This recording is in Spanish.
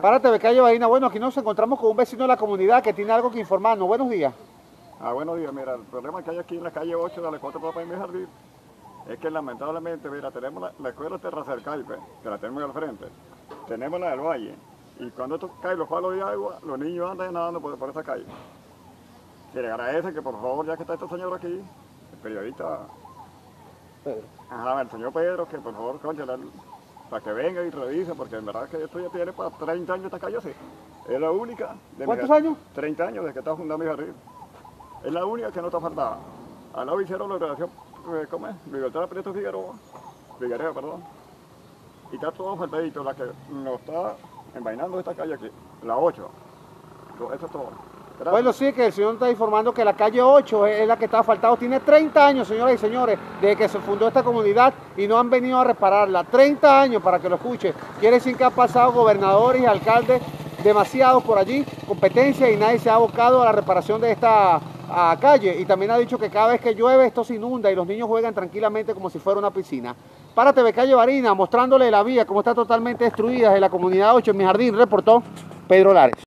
Párate de calle Barina. Bueno, aquí nos encontramos con un vecino de la comunidad que tiene algo que informarnos. Buenos días. Ah, buenos días. Mira, el problema que hay aquí en la calle 8 de la Cuatro Papas en mi jardín es que lamentablemente, mira, tenemos la, la escuela Terraza del Caipe, que la tenemos al frente. Tenemos la del Valle. Y cuando esto cae los palos de agua, los niños andan nadando por, por esa calle. Se le agradece que por favor, ya que está este señor aquí, el periodista, Pedro. ajá, el señor Pedro, que por favor, concha, para que venga y revise, porque en verdad que esto ya tiene para 30 años esta calle así. Es la única. de ¿Cuántos años? 30 años desde que está fundado mi jardín. Es la única que no está faltada. Al lado hicieron la operación, eh, ¿cómo es? Libertad Prieto Figueroa, Figueroa, perdón. Y está todo faltadito, la que nos está envainando esta calle aquí, la 8. Eso es todo. Bueno, sí, que el señor está informando que la calle 8 es la que está asfaltada. Tiene 30 años, señoras y señores, desde que se fundó esta comunidad y no han venido a repararla. 30 años para que lo escuche. Quiere decir que han pasado gobernadores y alcaldes demasiados por allí, competencia y nadie se ha abocado a la reparación de esta calle. Y también ha dicho que cada vez que llueve esto se inunda y los niños juegan tranquilamente como si fuera una piscina. Párate de calle Barina, mostrándole la vía como está totalmente destruida de la comunidad 8 en mi jardín, reportó Pedro Lares.